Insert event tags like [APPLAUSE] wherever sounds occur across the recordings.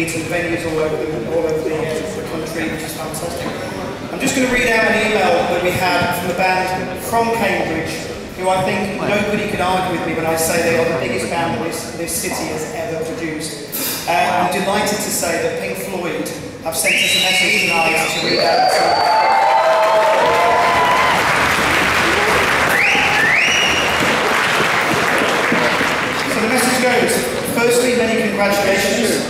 And venues all over the, all over the, uh, the country, which is fantastic. I'm just going to read out an email that we had from the band from Cambridge, who I think nobody could argue with me when I say they are the biggest band this, this city has ever produced. Uh, I'm delighted to say that Pink Floyd have sent us a message tonight to read out. So the message goes, firstly, many congratulations.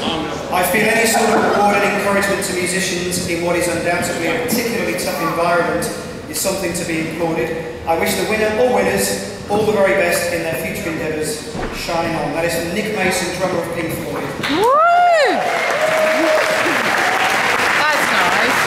I feel any sort of reward and encouragement to musicians in what is undoubtedly a particularly tough environment is something to be applauded. I wish the winner or winners all the very best in their future endeavours. Shine on. That is from Nick Mason, drummer of Pink Floyd. Woo! That's nice.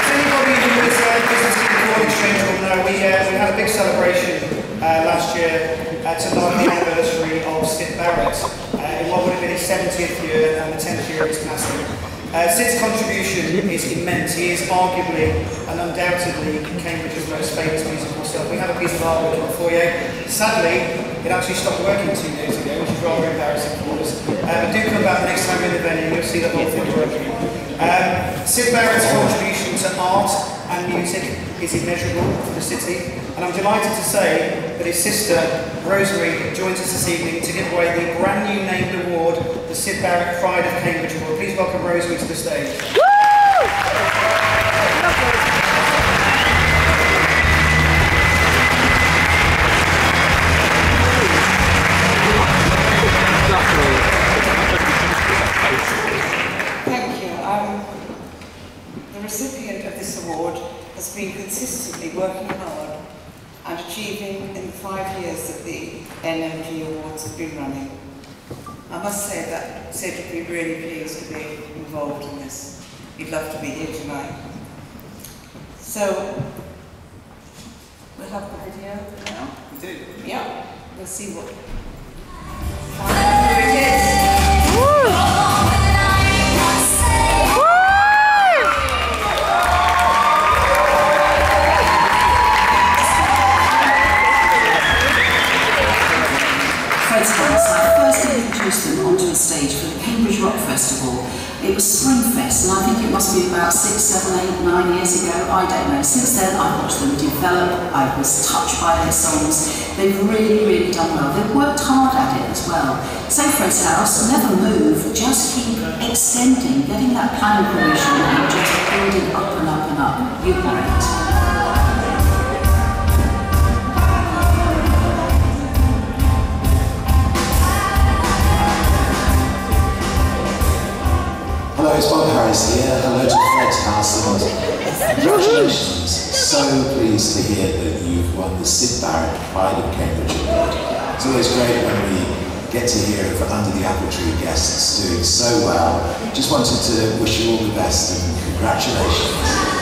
As anybody who was uh, visiting the Exchange will know, we, uh, we had a big celebration uh, last year to mark the anniversary of Syd Barrett uh, in what would have been his 70th year and the 10th year of his passing. Uh, Syd's contribution is immense. He is arguably and undoubtedly Cambridge's most famous musical self. We have a piece of artwork in the foyer. Sadly, it actually stopped working two days ago, which is rather embarrassing for us. Uh, do come back next time you're in the venue, you'll see the whole thing working. Um, Syd Barrett's contribution to art and music is immeasurable for the city, and I'm delighted to say that his sister, Rosemary, joins us this evening to give away the brand new named award, the Syd Barrett Pride of Cambridge Award. Please welcome Rosemary to the stage. This award has been consistently working hard and achieving in the five years that the NMG Awards have been running. I must say that Syd would be really pleased to be involved in this. He'd love to be here tonight. So, we'll have the video now. We do. Yeah, we'll see what. Rock Festival. It was Springfest, and I think it must be about six, seven, eight, nine years ago. I don't know. Since then, I've watched them develop. I was touched by their songs. They've really, really done well. They've worked hard at it as well. So Fred's House, never move, just keep extending, getting that planning permission and just building up and up and up. Great. Hello, it's Bob Harris here. Hello to Fred's House congratulations. So pleased to hear that you've won the Syd Barrett Pride of Cambridge Award. It's always great when we get to hear of Under the Apple Tree guests doing so well. Just wanted to wish you all the best and congratulations.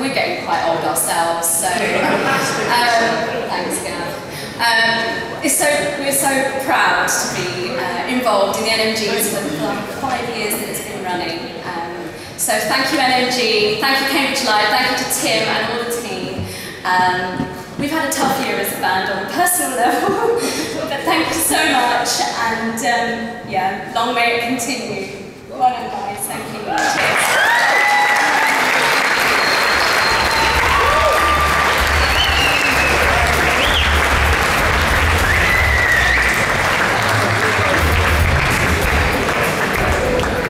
We're getting quite old ourselves, so [LAUGHS] um, thanks, Gav. Um, it's so we're so proud to be uh, involved in the NMGs for the five years that it's been running. Um, so thank you NMG, thank you Cambridge Live, thank you to Tim and all the team. Um, we've had a tough year as a band on a personal [LAUGHS] level, but thank you so much, and um, yeah, long may it continue. Well done, guys. Thank you.